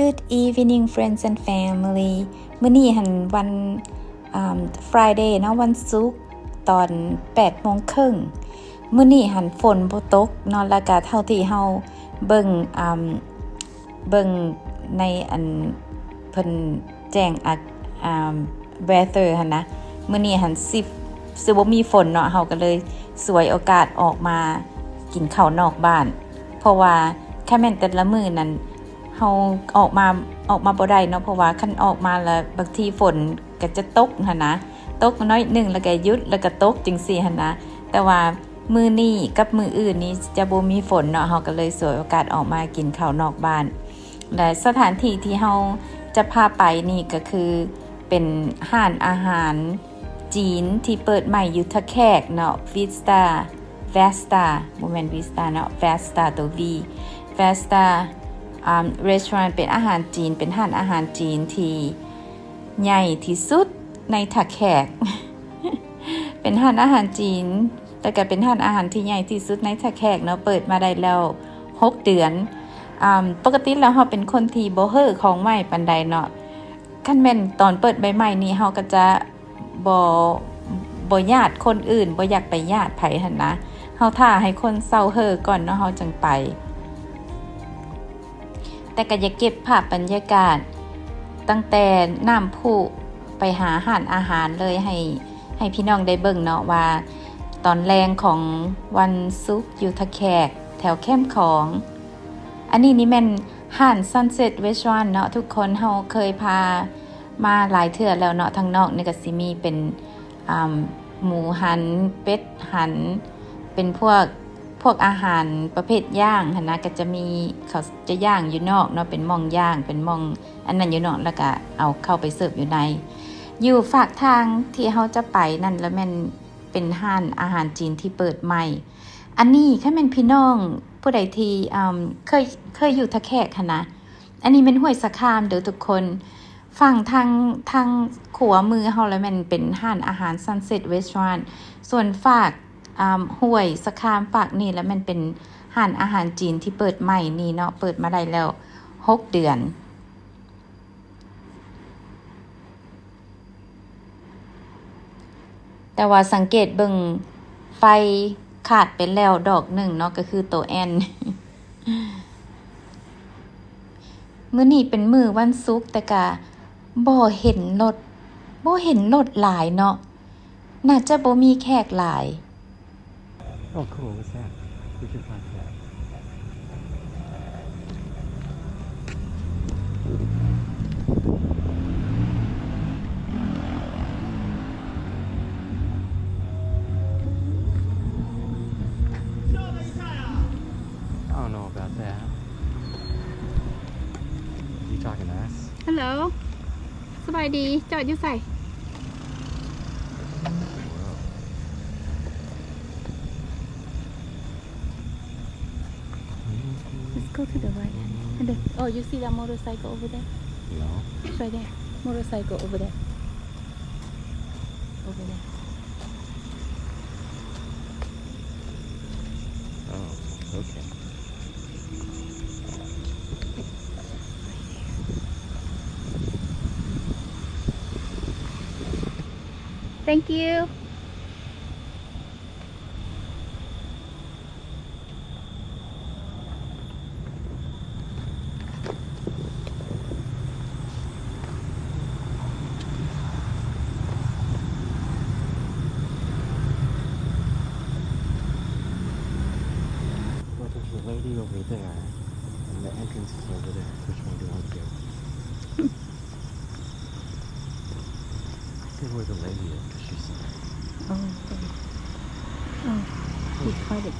Good evening friends and family มื้อนี้หันวัน Friday เนาะวันศุกร์ตอน8โมงครึ่งมื้อนี้หันฝนบ่ตกนาะแล้วก็เท่าที่เฮาเบิ่งเบิ่งในอันเพิ่นแจ้งอักอ่า weather หั่นนะมื้อนี้หันสิสิบ่มีฝนเนาะเฮาก็เลยสวยโอกาสออกมากินข้าวนอกบ้าน เพราะว่าแค่แม่นแต่ละมื้อนั้น เฮาออกมาออกมาบ่ได้เนาะเพราะว่าคันออกมาแล้วบางทีฝนก็จะตกหั่นนะตกน้อยนึงแล้วก็หยุดแล้วก็ตกจังซี่หั่นนะแต่ว่ามือนี้กับมืออื่นนี้จะบ่มีฝนเนาะเฮาก็เลยสวยโอกาสออกมากินข้าวนอกบ้านและสถานที่ที่เฮาจะพาไปนี่ก็คือเป็นห้านอาหารจีนที่เปิดใหม่อยู่ทะแคกเนาะ Vista Vesta บ่แม่น Vista เนาะ Vesta ตัว V Vesta อ่า ร้านเป็นอาหารจีนเป็นห้านอาหารจีนที่ใหญ่ที่สุดในทะแขก เป็นห้านอาหารจีน แต่ก็เป็นห้านอาหารที่ใหญ่ที่สุดในทะแขกเนาะเปิดมาได้แล้ว6เดือนอปกติแล้วเฮาเป็นคนที่บ่เฮ้อของใหม่ปานใดเนาะคันแม่นตอนเปิดใบใหม่นี้เฮาก็จะบ่บ่ญาติคนอื่นบอยากไปญาติไผหั่นนะเฮาท่าให้คนเศร้าเฮอก่อนเนาะเฮาจังไป แต่ก็จะเก็บภาพบรรยากาศ ตั้งแต่น้ำผู้ไปหาอาหารอาหารเลยให้ให้พี่น้องได้เบิ่งเนาะว่า ตอนแรงของวันซุกอยู่ทะแขก แถวแคมของ อันนี้นี่แม่นห่าน Sunset Restaurant เนาะทุกคนเฮาเคยพามาหลายเทื่อแล้วเนาะทางนอกนี่ก็สิมีเป็นหมูหันเป็ดหัน เป็นพวก พวกอาหารประเภทย่างนะก็จะมีเขาจะย่างอยู่นอกเนาะเป็นมองย่าง เป็นมองอันนั้นอยู่นอกแล้วก็เอาเข้าไปเสิร์ฟอยู่ใน อยู่ฝากทางที่เขาจะไปนั่นแล้วมันเป็นห้านอาหารจีนที่เปิดใหม่ อันนี้แค่เป็นพี่น้องผู้ใดที่เคยเคยอยู่ทะแคกนะอันนี้เป็นห้วยสะคามเดี๋ยวทุกคนฝั่งทางทางขวามือเขาแล้วมันเป็นห้านอาหาร Sunset Restaurant ส่วนฝาก ห้วยสคามฝากนี่แล้วมันเป็นห่านอาหารจีนที่เปิดใหม่นี่เนาะเปิดมาได้แล้วหกเดือนแต่ว่าสังเกตเบิงไฟขาดไปแล้วดอกหนึ่งเนาะก็คือตัวแอน มื้อนี้เป็นมือวันซุกแต่กะบ่เห็นรถบ่เห็นรถหลายเนาะน่าจะบ่มีแขกหลาย Oh, cool. What's that? We should find that. I don't know about that. You talking to us? ฮัลโหล สบายดี จอดอยู่ใส่ see that motorcycle over there? No. It's right there. Motorcycle over there. Over there. Oh, okay. Thank you.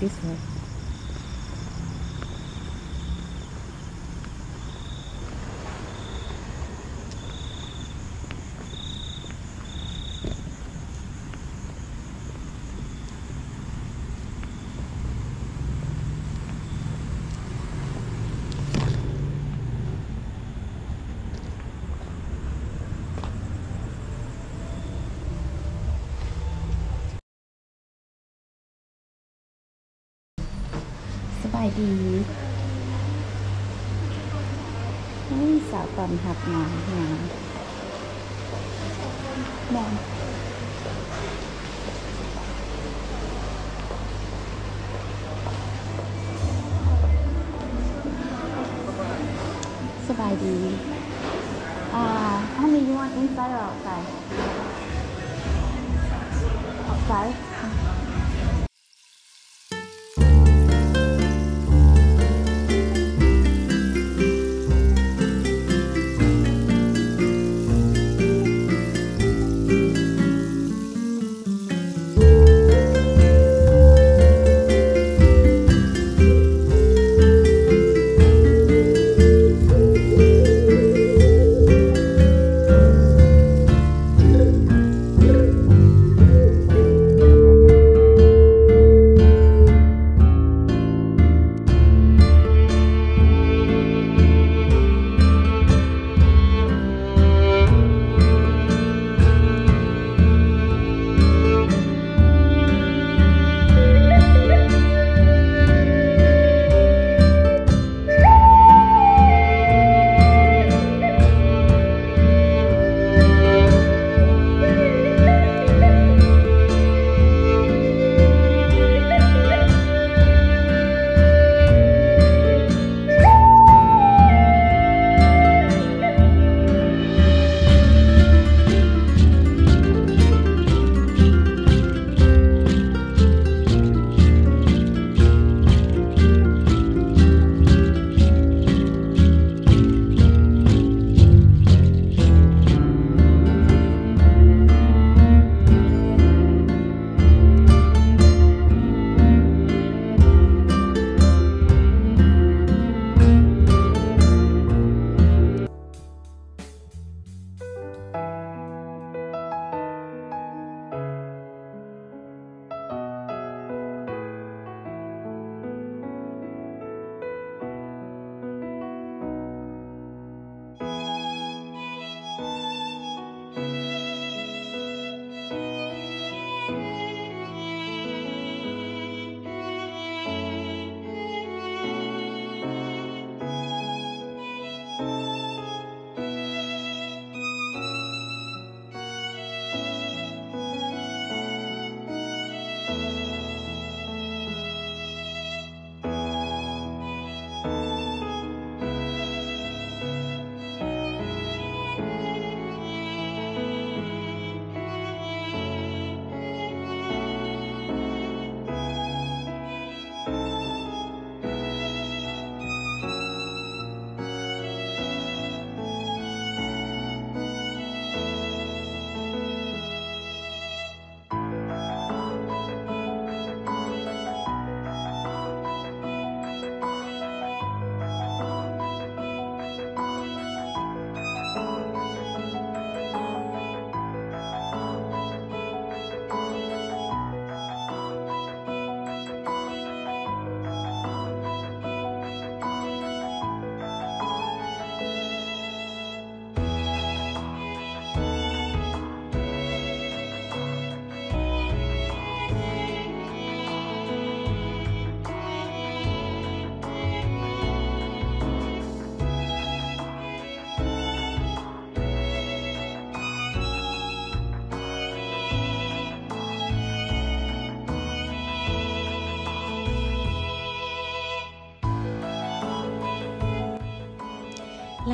this บายดีนี่สาวตอนหักหนาหนามองสบายดี อ่า how many you want inside or outside outside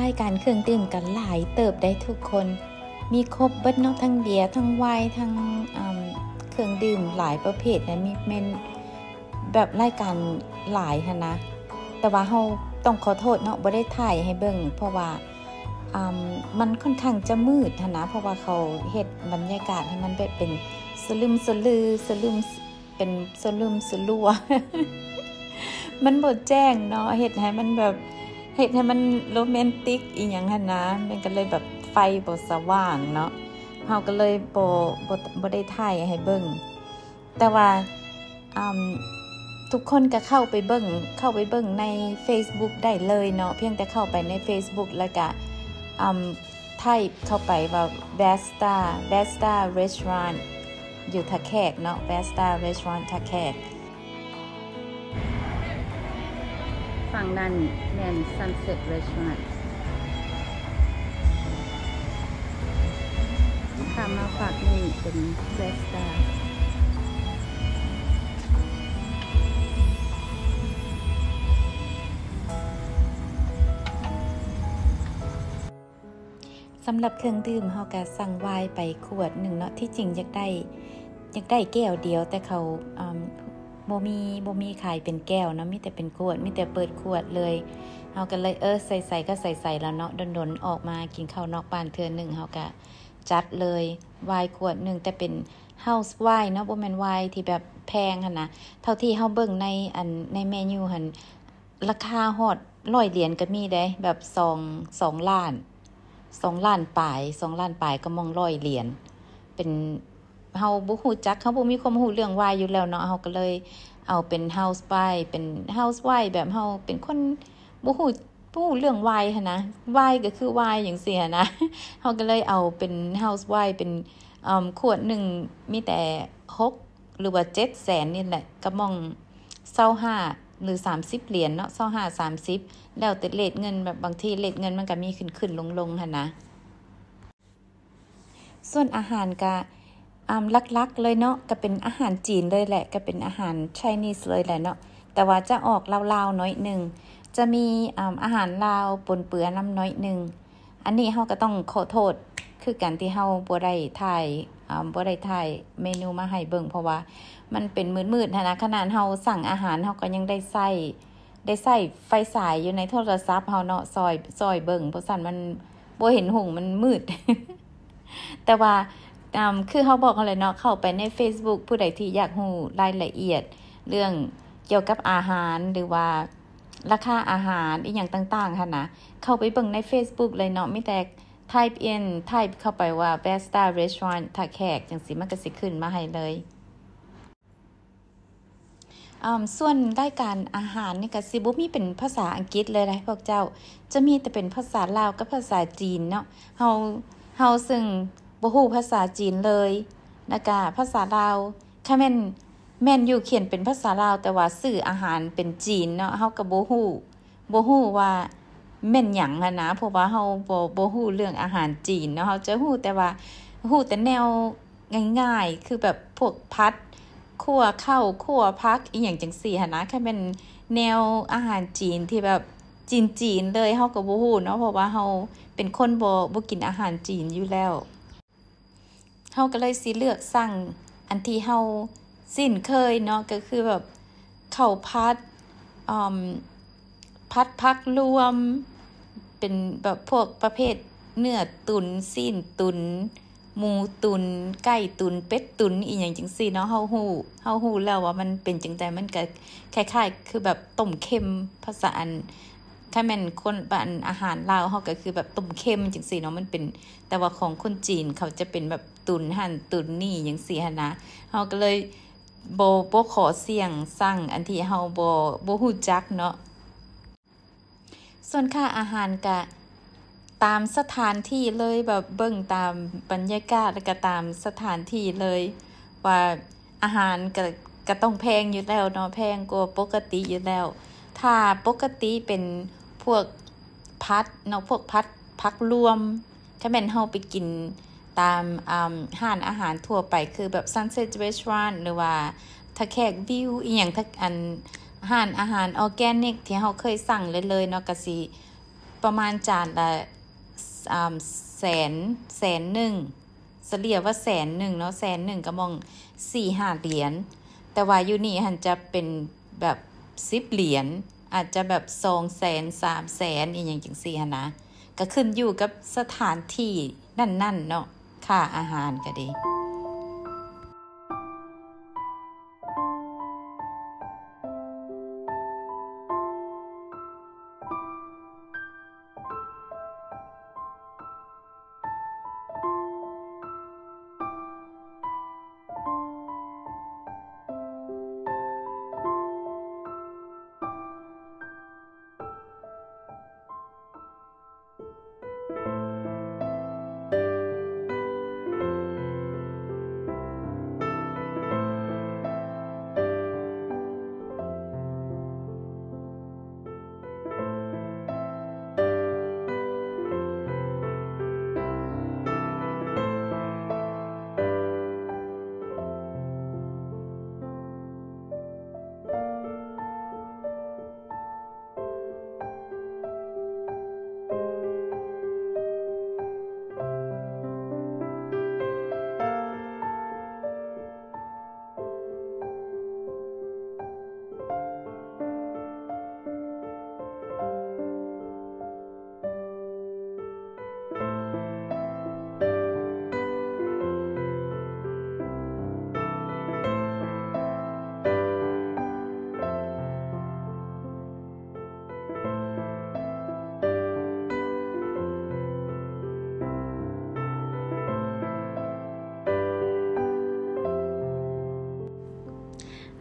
รายการเครื่องดื่มกันหลายเติบได้ทุกคน มีครบเบิดนาะทั้งเบียร์ทั้งไวน์ทั้งเครื่องดื่มหลายประเภทนะมีเมนแบบรายการหลายหั้นะ แต่ว่าเฮาต้องขอโทษเนาะบ่ได้ถ่ายให้เบิ่งเพราะว่ามมันค่อนข้างจะมืดนะ เพราะว่าเขาเฮ็ดบรรยากาศให้มันแบบเป็นสลึมสลือสลึมเป็นสลึมสลัว มันบ่แจ้งเนาะเฮ็ดให้มันแบบ เฮ็ดให้มันโรแมนติกอีหยังหั่นนะมันก็เลยแบบไฟบ่สว่างเนาะเฮาก็เลยบ่บ่บ่ได้ถ่ายให้เบิ่งแต่ว่าอืมทุกคนก็เข้าไปเบิ่งเข้าไปเบิ่งใน Facebook ได้เลยเนาะเพียงแต่เข้าไปใน Facebook แล้วก็อืมไทป์เข้าไปว่า Besta Besta Restaurant อยู่ท่าแขกเนาะ Besta Restaurant ท่าแขก ฝั่งนั้นแมนซันเซ็ตรีสอร์ทข้ามาฝากนี่เป็นเวสตาสำหรับเครื่องดื่มเฮากะสั่งวน์ไปขวดหนึ่งเนาะที่จริงอยากได้อยากได้แก้วเดียวแต่เขา บ่มีบ่มีขายเป็นแก้วนะมีแต่เป็นขวดมีแต่เปิดขวดเลยเฮาก็เลยเออใส่ๆก็ใส่ๆแล้วเนาะดนๆออกมากินข้าวนอกบ้านเทื่อหนึงเฮาก็จัดเลยวน์ขวดหนึ่งแต่เป็น house wine เนาะบ่แม่นไวน์ที่แบบแพงหั่นนะเท่าที่เฮาเบิ่งในอันในเมนูหั่นราคาฮอด100เหรียญก็มีเด้แบบ2 2ล้านสองล้านปลายสองล้านปลายก็มองร้อยเหรียญเป็น เฮาบ่ฮู้จักเฮาบ่มีความรู้เรื่องวายอยู่แล้วเนาะเฮาก็เลย เอาเป็น house buy เป็น house wine แบบเฮาเป็นคนบ่ฮู้ผู้เรื่องวายหันนะวายก็คือวายจังซี่หันนะเฮาก็เลยเอาเป็น house wine เป็นอ่าขวดหนึ่งมีแต่6หรือว่า7แสนนี่แหละก็มอง25หรือ 30 เหรียญเนาะ25 30 แล้วแต่เลทเงินแบบบางทีเลทเงินมันก็มีขึ้นขึ้นลงลงหั่นนะ ส่วนอาหารก็ อ่าลักๆเลยเนาะก็เป็นอาหารจีนเลยแหละ ก็เป็นอาหารไชนีสเลยแหละเนาะแต่ว่าจะออกลาวๆน้อยหนึ่งจะมีอาหารลาวปนเปื้อนน้ำน้อยหนึ่งอันนี้เฮาก็ต้องขอโทษคือการที่เฮาบ่ได้ถ่ายอ่าบ่ได้ถ่ายเมนูมาให้เบิ่งเพราะว่ามันเป็นมืดๆนะขนาดเฮาสั่งอาหารเฮาก็ยังได้ใส่ได้ใส่ไฟฉายอยู่ในโทรศัพท์เฮาเนาะซอยซอยเบิ่งเพราะสั่นมันบ่เห็นหงมันมืด แต่ว่า คือเขาบอกเขาเลยเนาะเข้าไปใน Facebook ผู้ใดที่อยากรู้รายละเอียด เรื่องเกี่ยวกับอาหารหรือว่าราคาอาหารอีกอย่างต่างๆค่ะนะเข้าไปเบิ่งใน Facebook เลยเนาะไมีแต่ type in type เข้าไปว่า Besta Restaurant ถ้าแขกจังสิมันก็สิขึ้นมาให้เลยอืมส่วนรายการอาหารนี่ก็สิบ่มีเป็นภาษาอังกฤษเลยนะพวกเจ้า จะมีแต่เป็นภาษาลาวกับภาษาจีนเนาะเฮาเฮาซึ่ง บ่ฮู้ภาษาจีนเลยแล้วก็ภาษาลาวค่ะแม่นแม่นอยู่เขียนเป็นภาษาลาวแต่ว่าสื่ออาหารเป็นจีนเนาะเฮาก็บ่ฮู้บ่ฮู้ว่าแม่นหยังอะนะเพราะว่าเฮาบ่บ่ฮู้เรื่องอาหารจีนเนาะเฮาจะฮู้แต่ว่าฮู้แต่แนวง่ายๆ คือแบบพวกพัดคั่วข้าวคั่วพักอีหยังจังซี่หั่นนะแค่เป็นแนวอาหารจีนที่แบบจีนๆเลยเฮาก็บ่ฮู้เนาะเพราะว่าเฮาเป็นคนบ่บ่กินอาหารจีนอยู่แล้ว เฮาก็เลยสิเลือกสั่งอันที่เฮาสิ้นเคยเนาะก็คือแบบข้าวผัดอืมผัดผักรวม เป็นแบบพวกประเภทเนื้อตุนซีนตุนหมูตุนไก่ตุนเป็ดตุนอีหยังจังซี่เนาะเฮาฮู้เฮาฮู้แล้วว่ามันเป็นจังไดมันก็คล้ายๆ คือแบบต้มเค็มภาษาอันถ้าแม่นคนบ้านอาหารลาวเฮาก็คือแบบต้มเค็มจังซี่เนาะมันเป็น แต่ว่าของคนจีนเขาจะเป็นแบบ ตุนหั่นตุนนี่จังซี่หั่นะเฮาก็เลยโบ่บ่ขอเสี่ยงสั่งอันที่เฮาโบ่บ่ฮู้จักเนาะส่วนค่าอาหารก็ตามสถานที่เลยแบบเบิ่งตามบรรยากาศแล้วก็ตามสถานที่เลย ว่าอาหารก็ก็ต้องแพงอยู่แล้วเนาะแพงกว่าปกติอยู่แล้ว ถ้าปกติเป็นพวกพัดเนาะพวกพัดพักรวม ถ้าแม่นเฮาไปกิน ตามอ่าห้านอาหารทั่วไปคือแบบ Sunset Restaurant หรือว่าถ้าแขกวิวอีหยังทักอันห้านอาหารออร์แกนิก ที่เฮาเคยสั่งเลยเลยเนาะก็สิประมาณจานละอ่าแสนแสนหนึ่งเฉลี่ยว่าแสนหนึ่งเนาะแสนหนึ่งก็มองสี่ห้าเหรียญแต่ว่ายูนี่หันจะเป็นแบบสิบเหรียญอาจจะแบบสองแสนสามแสนอีกอย่างจังสี่หันนะก็ขึ้นอยู่กับสถานที่นั่นๆเนาะ ค่าอาหารก็ดี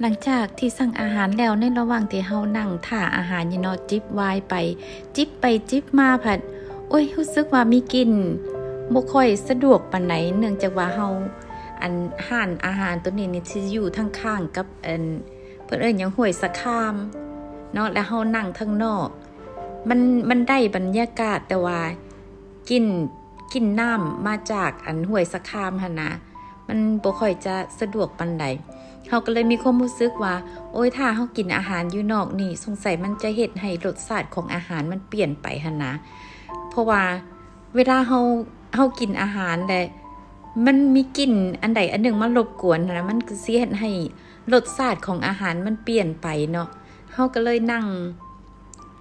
หลังจากที่สั่งอาหารแล้วในระหว่างที่เฮานั่งถ่าอาหารยนาะจิบวายไป จิบไปจิบมาผัด โอ้ยรู้สึกว่ามีกลิ่นบ่ค่อยสะดวกปานใดเนื่องจากว่าเฮาอันห่านอาหารตัวนี้นี่สิอยู่ทั้งข้างกับอันเพิ่นเอิ้นหยังห้วยสะคามเนาะแล้วเฮานั่งทางนอก มันมันได้บรรยากาศแต่ว่ากินกินน้ำมาจากอันห้วยสะคามหั่นนะมันบ่ค่อยจะสะดวกปานใด เฮาก็เลยมีความรู้สึกว่า โอ้ยถ้าเฮากินอาหารอยู่นอกนี่ สงสัยมันจะเฮ็ดให้รสชาติของอาหารมันเปลี่ยนไปหั่นนะ เพราะว่าเวลาเฮาเฮากินอาหารแต่มันมีกลิ่นอันใดอันหนึ่งมารบกวนนะมันก็สิเฮ็ดให้รสชาติของอาหารมันเปลี่ยนไปเนาะเฮาก็เลยนั่ง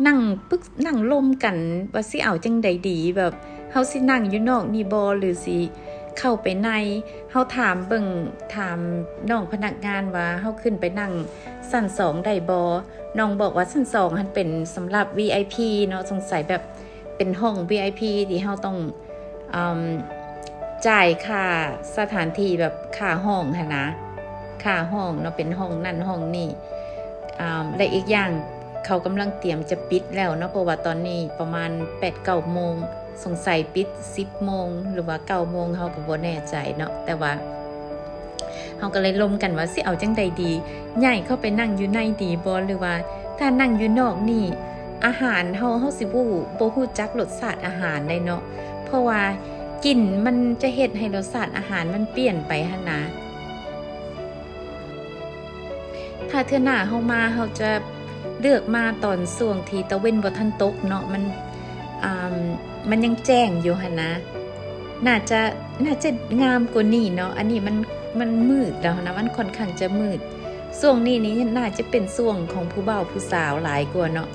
นั่งปึกนั่งลมกันว่าสิเอาจังใดดีแบบเฮาสินั่งอยู่นอกนี่บ่หรือสิ เข้าไปในเฮาถามเบิ่งถามน้องพนักงานว่าเฮาขึ้นไปนั่งสั้นสองได้บ่น้องบอกว่าสั้นสองมันเป็นสำหรับ VIP เนาะสงสัยแบบเป็นห้อง VIP ที่เฮาต้องอจ่ายค่าสถานที่แบบค่าห้องค่ะนะค่าห้องเนาะเป็นห้องนั่นห้องนี่และอีกอย่าง เขากำลังเตรียมจะปิดแล้วเนาะเพราะว่าตอนนี้ประมาณ8 9โมงสงสัยปิด 10โมงหรือว่า9โมงเขาก็บ่แน่ใจเนาะแต่ว่าเขาก็เลยลมกันว่าสิเอาจังใดดีใหญ่เข้าไปนั่งอยู่ในดีบ่หรือว่า ถ้านั่งอยู่นอกนี่ อาหารเฮาเฮาสิบ่บ่ฮู้จักรสชาติอาหารได้เนาะเพราะว่ากลิ่นมันจะเฮ็ดให้รสชาติอาหารมันเปลี่ยนไปหั่นนะถ้าเทื่อหน้าเฮามาเฮาจะ เลือกมาตอนช่วงทีตะเว้นบ่ทันตกเนาะมันมันยังแจ้งอยู่หันนะ น่าจะน่าจะงามกว่านี้เนาะอันนี้มันมันมืดแล้วนะมันค่อนข้างจะมืดช่วงนี้นี้น่าจะเป็นช่วงของผู้บ่าวผู้สาวหลายกว่าเนาะ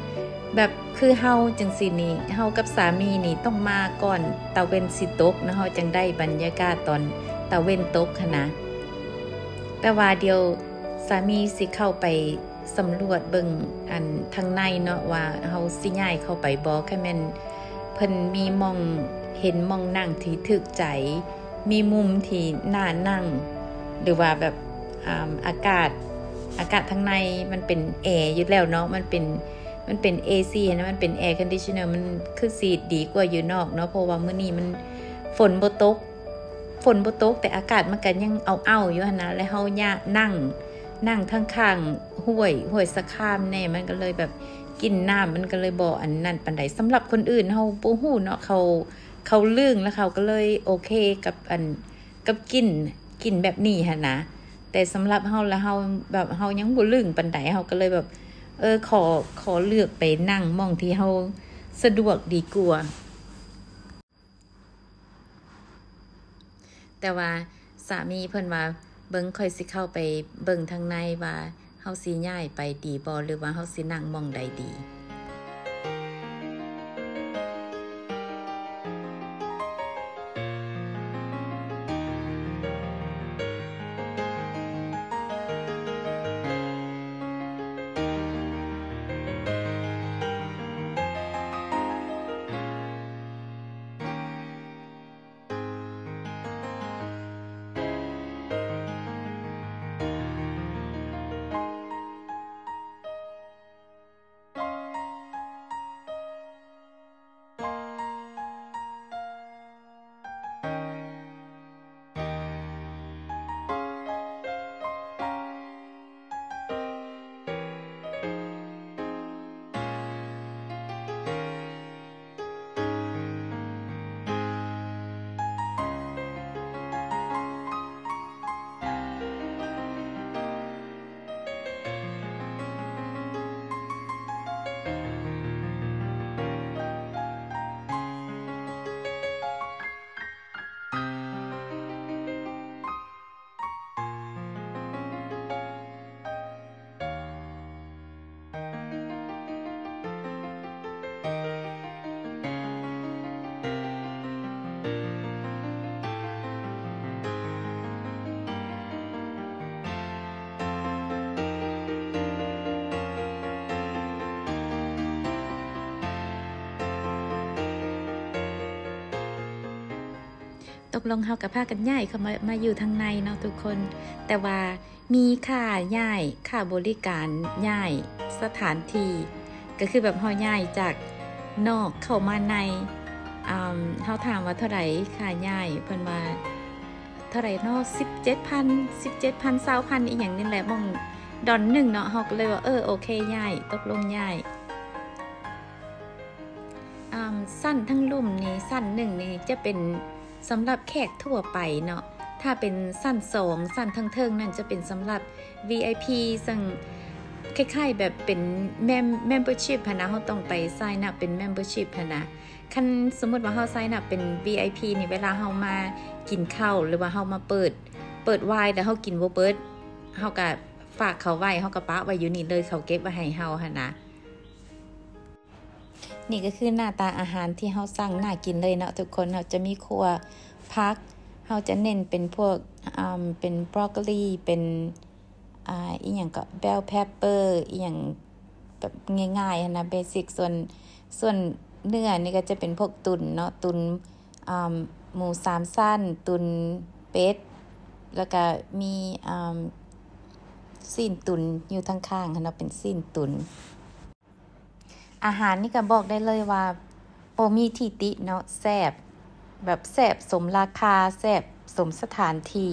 แบบคือเฮาจังสินี้เฮากับสามีนี่ต้องมาก่อนตะเวนสิตกนะเฮาจังได้บรรยากาศตอนตะเวนตกคะนะแต่ว่าเดียวสามีสิเข้าไป สำรวจเบิ่งอันทางในเนาะว่าเฮาสิย้ายเข้าไปบ่แค่แม่นเพิ่นมีมองเห็นมองนั่งที่ถึกใจ มีมุมที่น่านั่ง หรือว่าแบบอากาศอากาศทางในมันเป็นแอร์อยู่แล้วเนาะมันเป็นมันเป็น AC นะมันเป็น air conditioner มันคือสิดีกว่าอยู่นอกเนาะเพราะว่ามื้อนี้มันฝนบ่ตกฝนบ่ตกแต่อากาศมันก็ยังเอาเอาอยู่หั่นนะแล้วเฮาย่านั่ง นั่งข้างๆห้วยห้วยสะคามแน่มันก็เลยแบบกินน้ำมันก็เลยบ่อันนั้นปานใดสำหรับคนอื่นเฮาบ่ฮู้เนาะเขาเขาลื่งแล้วเขาก็เลยโอเคกับอันกับกินกินแบบนี้หั่นะแต่สำหรับเฮาแล้วเฮาแบบเฮายังบ่ลึงปานใดเฮาก็เลยแบบ เออขอขอเลือกไปนั่งมองที่เฮาสะดวกดีกว่าแต่ว่าสามีเพิ่นว่า เบิ่งค่อยสิเข้าไปเบิ่งทางในว่าเฮาสิย้ายไปดีบ่หรือว่าเฮาสินั่งมองใดดี ตกลงเฮากับพากันย้ายเขามามาอยู่ทางในเนาะทุกคน แต่ว่ามีค่าย้ายค่าบริการย้ายสถานที่ก็คือแบบเฮาย้ายจากนอกเข้ามาในอ่าเฮาถามว่าเท่าไหร่ค่าย้ายเพิ่นว่าเท่าไหร่เนาะ17,000 17,000 20,000อีหยังนี่แหละมองดอนหนึ่งเนาะเฮาก็เลยว่าเออโอเคย้ายตกลงย้ายอ่าสั้นทั้งลุ่มนี่สั้นหนึ่งนี่จะเป็น สำหรับแขกทั่วไปเนาะถ้าเป็นสั้นสองสั้นทั้งเทิงนั่นจะเป็นสำหรับ VIP ซึ่งคล้ายๆแบบเป็น mem- membership พนะเราต้องไป sign up เป็น membership พนะคันสมมติว่าเรา sign up เป็น VIP นี่เวลาเรามากินข้าวหรือว่าเรามาเปิด เปิดไวน์แล้วเรากินบ่เปิดเราก็ฝากเขาไว้เราก็ปะไว้อยู่นี่เลยเขาเก็บไว้ให้เราหั่นนะ นี่ก็คือหน้าตาอาหารที่เราสั่งน่ากินเลยเนาะทุกคนเราจะมีคั่วผักเราจะเน้นเป็นพวกอ่าเป็นบรอกโคลีเป็นอ่าอีหยังก็ bell pepper อีหยังแบบง่ายๆนะ basic ส่วนส่วนเนื้อนี่ก็จะเป็นพวกตุ๋นเนาะตุ๋นอ่าหมูสามชั้น ตุ๋นเป็ดแล้วก็มีอ่าซี้นตุ๋นอยู่ทางข้างนเนาะเป็นซีนตุน อาหารนี่ก็บอกได้เลยว่าโอมีทีติเนาะแซบแบบแซบสมราคาแซบสมสถานที่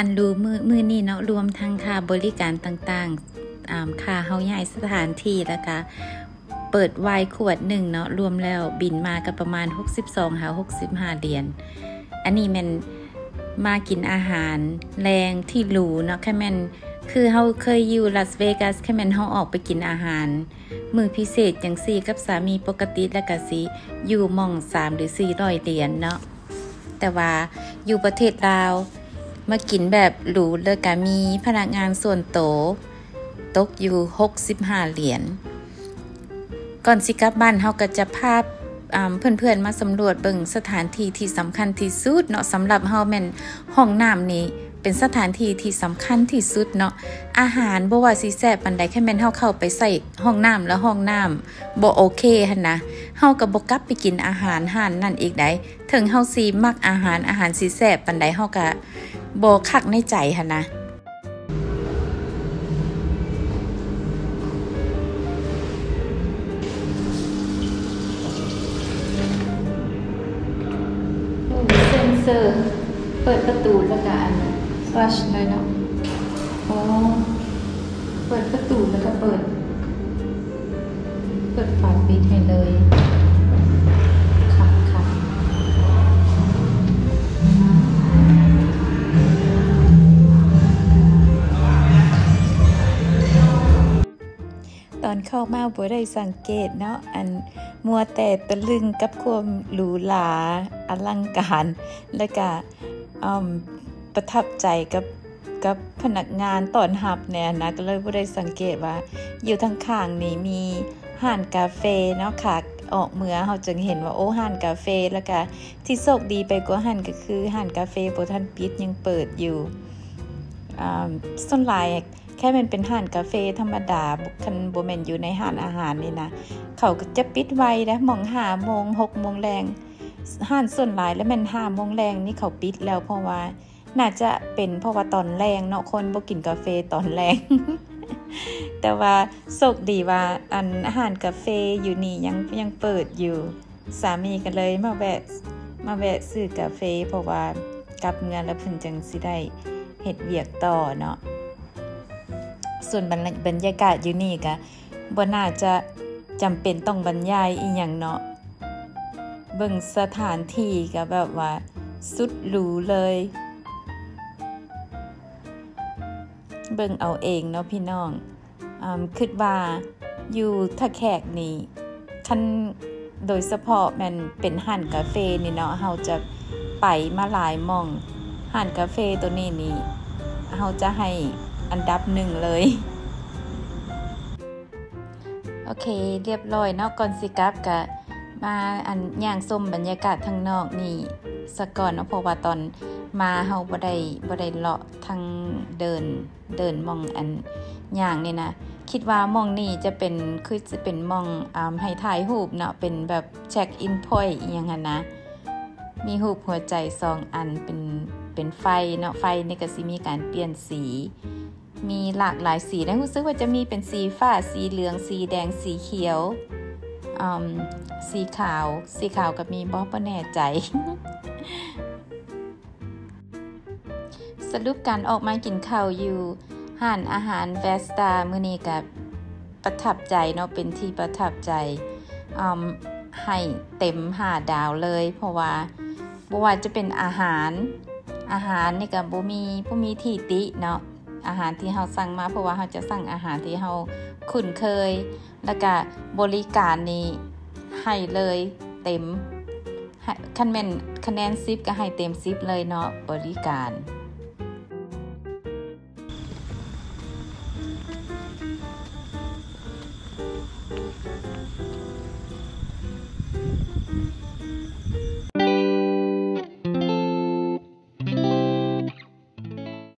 หารรูมือมือนี้เนาะรวมทั้งค่าบริการต่างๆค่าเฮาย้ายสถานที่แล้วก็เปิดไวน์ขวดหนึ่งเนาะรวมแล้วบินมาก็ประมาณ 62หา65เหรียญอันนี้มันมากินอาหารแรงที่หรูเนาะแค่แม่นคือเฮาเคยอยู่ลาสเวกัสแค่แม่นเฮาออกไปกินอาหาร มือพิเศษจังซี่กับสามีปกติแล้วก็สิอยู่มอง3หรือ400เหรียญเนาะแต่ว่าอยู่ประเทศลาว มากินแบบหรูเลยก็มีพนักงานส่วนโต ตกอยู่ 65 เหรียญ ก่อนสิกลับบ้านเฮาก็จะพาอ่าเพื่อนๆมาสำรวจเบิ่งสถานที่ที่สำคัญที่สุดเนาะสำหรับเฮาแม่นห้องน้ำนี้ เป็นสถานที่ที่สำคัญที่สุดเนาะอาหารบ่ว่าสิแซ่บปานใดแค่แม่นเฮาเข้าไปใส่ห้องน้ำแล้วห้องน้ำบ่โอเคหั่นนะเฮาก็บ่กลับไปกินอาหารห้านนั่นอีกได้ถึงเฮาสิมักอาหารอาหารสิแซ่บปานใดเฮาก็บคักในใจค่ะนะเซนเซอร์เปิดประตู ลัชเลยเนาะโอ้เปิดประตูแล้วก็เปิด เปิดฝาปิดให้เลยค่ะค่ะตอนเข้ามาบ่ได้สังเกตเนาะอันมัวแต่ตะลึงกับความหรูหราอลังการ แล้วก็อืม ประทับใจกับกับพนักงานตอนหับเนี่ยนะก็เลยบ่ได้สังเกตว่า อยู่ทางข้างนี่มีห้านกาแฟเนาะค่ะออกเมือเฮาจึงเห็นว่าโอ้ห้านกาแฟแล้วก็ที่โชคดีไปกว่าห้านก็คือห้านกาแฟบ่ทันปิดยังเปิดอยู่อ่าส่วนหลายแค่มันเป็นห้านกาแฟธรรมดาคันโบแมนอยู่ในห้านอาหารนี่นะเขาก็จะปิดไวนะมองหาโมงหกโมงแรงห้านส่วนหลายแล้วแมันห้าโมงแรงนี่เขาปิดแล้วเพราะว่า น่าจะเป็นเพราะว่าตอนแรงเนาะคนบ่กินกาแฟตอนแรง แต่ว่าโชคดีว่าอันอาหารกาแฟอยู่นี่ยังยังเปิดอยู่สามีก็เลยมาแวะมาแวะซื้อกาแฟเพราะว่ากลับเมืองแล้วเพิ่นจังสิได้เฮ็ดเวียกต่อเนาะส่วนบรรยบรรยากาศอยู่นี่ก็บ่น่าจะจำเป็นต้องบรรยายอีหยังเนาะเบิ่งสถานที่ก็แบบว่าสุดหรูเลย เบิ่งเอาเองเนาะพี่น้องอ่าคิดว่าอยู่ท่าแขกนี่คันโดยเฉพาะมันเป็นห้านกาแฟนี่เนาะเฮาจะไปมาหลายมองห้านกาแฟตัวนี้นี่เฮาจะให้อันดับหนึ่งเลย โอเค เรียบร้อยเนาะก่อนสิกลับกะมาอันย่างส้มบรรยากาศทางนอกนี่สะก่อนเนาะเพราะว่าตอน มาเฮาบ่ได้บ่ได้เลาะทางเดินเดินมองอันอย่างนี่นะคิดว่ามองนี่จะเป็นคือจะเป็นมองอ่าให้ถ่ายรูปเนาะเป็นแบบเช็คอินพอยต์อีหยังหั่นนะมีรูปหัวใจสองอันเป็นเป็นไฟเนาะไฟนี่ก็สิมีการเปลี่ยนสี มีหลากหลายสีนะรู้สึกว่าจะมีเป็นสีฟ้าสีเหลือง สีแดงสีเขียวอืมสีขาว สีขาวกับมีบอบ่แน่ใจ สรุปการออกมากินข้าวอยู่ห้านอาหารแวสตามื้อนี้กับประทับใจเนาะเป็นที่ประทับใจอืมให้เต็มห้าดาวเลย เพราะว่าบ่ว่าจะเป็นอาหารอาหารนี่ก็บ่มีบ่มีที่ติเนาะอาหารที่เราสั่งมาเพราะว่าเราจะสั่งอาหารที่เราคุ้นเคย แล้วก็บริการนี่ให้เลยเต็มคะแนนคะแนน10ก็ให้เต็ม10เลยเนาะบริการ